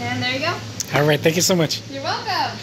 And there you go. All right, thank you so much. You're welcome.